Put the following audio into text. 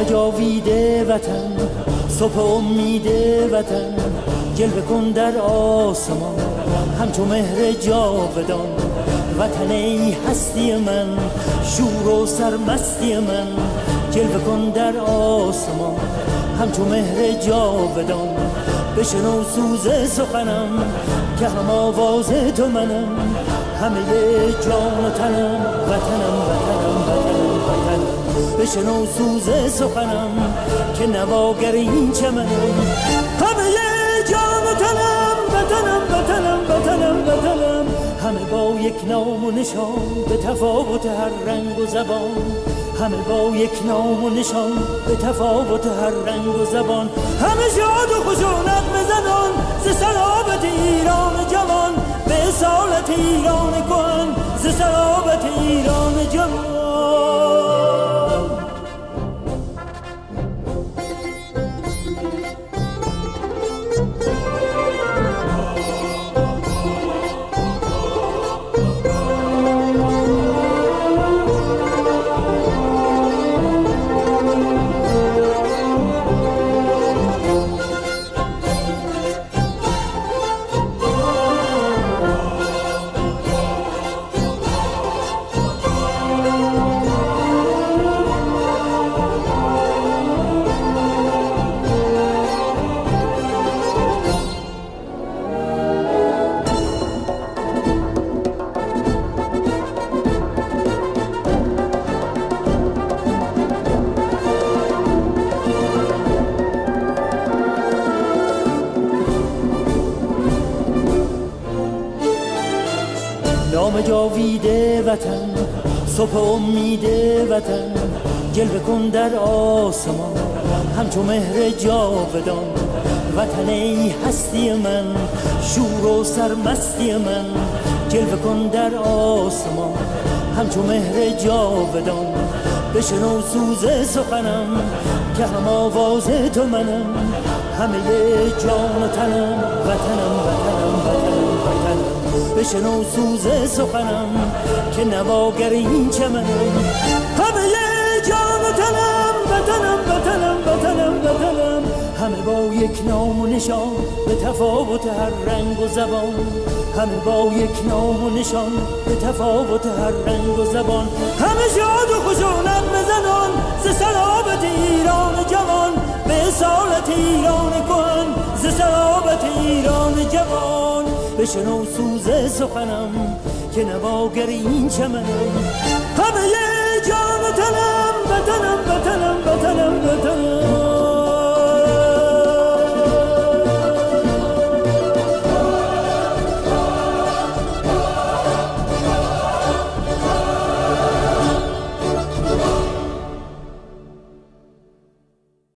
نام جاویده وطن صبح امید وطن. جلوه کن در آسمان همچو مهر جاودان. وطن ای هستی من شور و سرمستی من. جلوه کن در آسمان همچو مهر جاودان. بشنو سوز سخنم که هم آواز تو منم. همه جان و تنم وطنم وطنم وطنم وطنم. بشنو سوز سخنم که نواگر این چمنم. همه جان و تنم وطنم وطنم وطنم وطنم. همه با یک نام و نشان به تفاوت هر رنگ و زبان. همه با یک نام و نشان به تفاوت هر رنگ و زبان. همه شاد و خوش و نغمه زنان نام جاویده وطن صبح امید وطن جلوه کن در آسمان. همچو مهر جاودان وطن ای هستی من شور و سرمستی من. جلوه کن در آسمان همچو مهر جاودان. بشنو سوز سخنم که هم آواز تو منم. همه جان و تنم وطنم وطنم وطنم وطنم. بشنو سوز سخنم که نواگر این چمنم. جان و تنم وطنم وطنم وطنم وطنم. همه با یک نام و نشان به تفاوت هر رنگ و زبان. همه با یک نام و نشان به تفاوت هر رنگ و زبان. همه شاد و خوش و نغمه زنان ز سرابت ایران جوان. به اصالت ایران کهن ز سرابت ایران جوان. بشنو سوز سخنم که نواگر این چمنم. قبل جام تنم بتنم بتنم بتنم بتنم